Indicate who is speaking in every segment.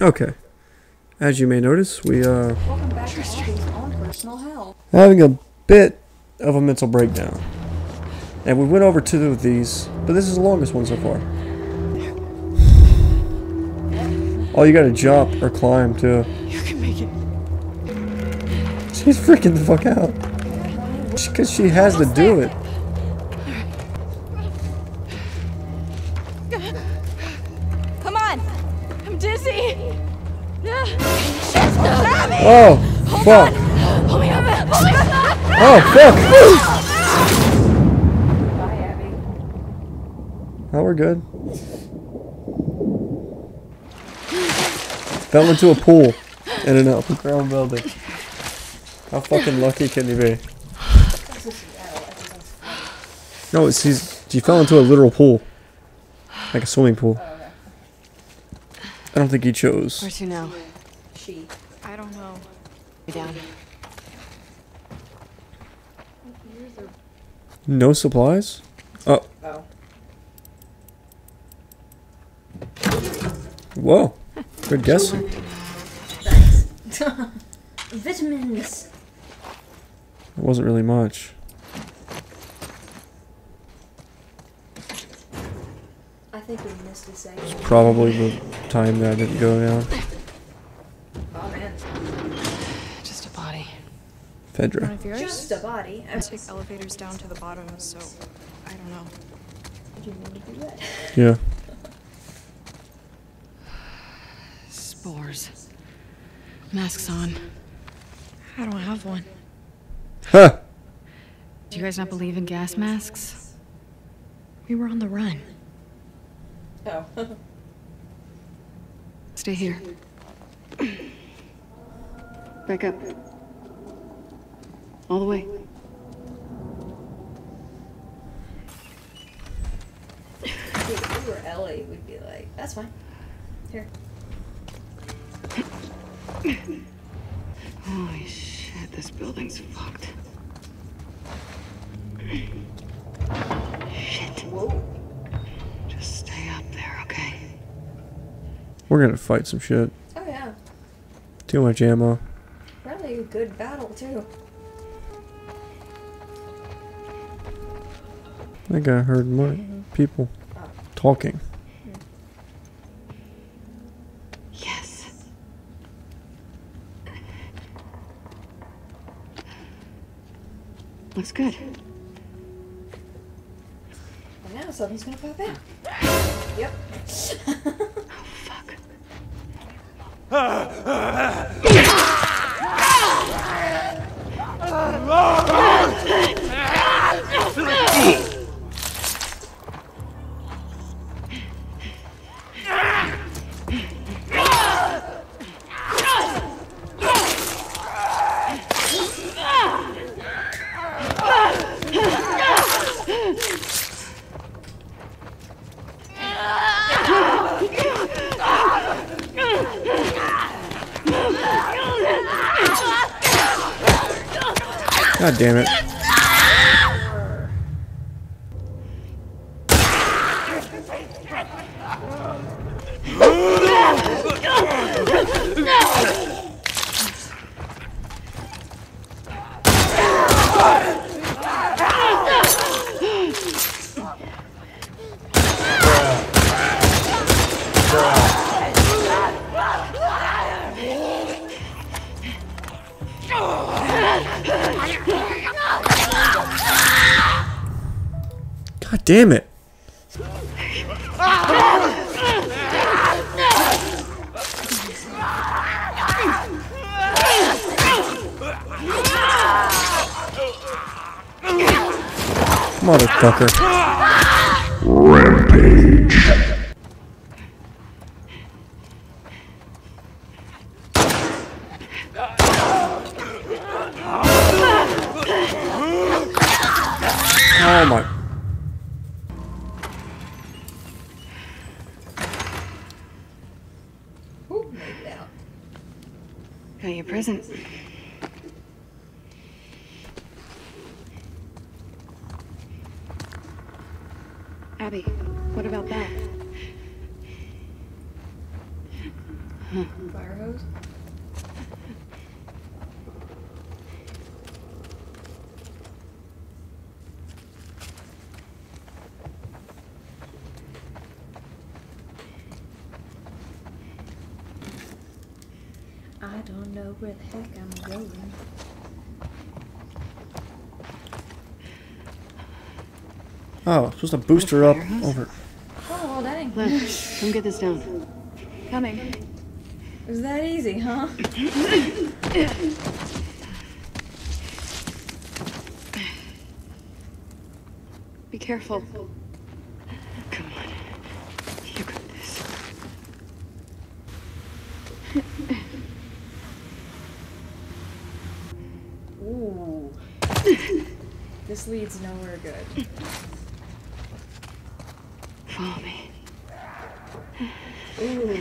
Speaker 1: Okay. As you may notice, we are
Speaker 2: Welcome back to Abby's own personal hell.
Speaker 1: having a bit of a mental breakdown. And we went over two of these, but this is the longest one so far. Oh, you gotta jump or climb too.
Speaker 3: You can make it.
Speaker 1: She's freaking the fuck out. Because she has to do it.
Speaker 3: Come on. I'm dizzy.
Speaker 1: Oh, oh fuck.
Speaker 3: Pull me up. Pull me up.
Speaker 1: Oh, fuck.
Speaker 2: Bye, Abby.
Speaker 1: Oh, we're good. Fell into a pool in an underground building. How fucking lucky can you be? No, it's he's, she fell into a literal pool. Like a swimming pool. I don't think he chose.
Speaker 3: Where to now?
Speaker 2: She.
Speaker 3: I don't know. Down.
Speaker 1: No supplies? Oh,
Speaker 2: Oh.
Speaker 1: whoa. Good guessing.
Speaker 2: Vitamins.
Speaker 1: It wasn't really much.
Speaker 2: Think we missed a second.
Speaker 1: Probably the time that I didn't go down.
Speaker 2: Oh man.
Speaker 3: Just a body.
Speaker 1: Fedra.
Speaker 3: of yours?
Speaker 2: Just a body. I
Speaker 3: I take elevators down to the bottom, so I don't know.
Speaker 2: Did you mean to do that?
Speaker 1: Yeah.
Speaker 3: Spores. Masks on. I don't have one.
Speaker 1: Huh!
Speaker 3: Do you guys not believe in gas masks? We were on the run.
Speaker 2: Oh.
Speaker 3: Stay here. Back up. All the way.
Speaker 2: if we were Ellie, we'd be like, that's fine. Here.
Speaker 3: Holy shit, this building's fucked. Shit.
Speaker 2: Whoa.
Speaker 3: Just stay up there, okay?
Speaker 1: We're gonna fight some shit.
Speaker 2: Oh yeah.
Speaker 1: Too much ammo.
Speaker 2: Probably a good battle too.
Speaker 1: I think I heard my mm-hmm. people oh. talking.
Speaker 3: Yes. Looks good.
Speaker 2: And now something's gonna pop out. Yep.
Speaker 3: Ah! ah, ah.
Speaker 1: God damn it. God damn it. Motherfucker.
Speaker 4: Rampage.
Speaker 1: Oh my.
Speaker 3: Got your present. Abby, what about that?
Speaker 2: Fire hose? I don't know where the heck I'm going.
Speaker 1: Oh, supposed to boost her up
Speaker 3: Fire
Speaker 1: over.
Speaker 2: Oh, well, dang.
Speaker 3: Lynn, come get this down.
Speaker 4: Coming.
Speaker 2: It was that easy, huh?
Speaker 4: Be careful.
Speaker 3: Come on. You got this.
Speaker 2: Ooh. This leads nowhere good.
Speaker 3: Oh, Follow me.
Speaker 2: Ooh.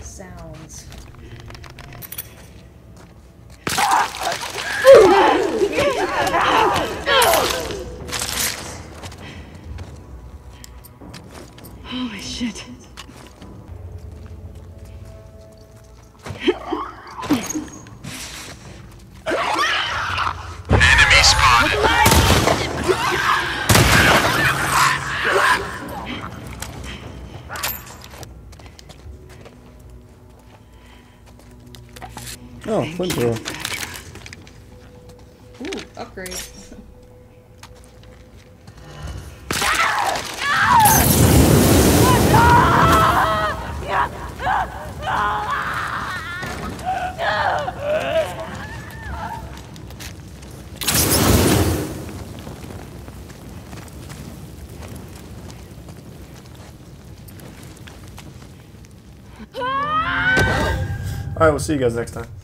Speaker 2: Sounds.
Speaker 3: Holy shit.
Speaker 1: flamethrower.
Speaker 2: Ooh, upgrade.
Speaker 1: Alright, we'll see you guys next time.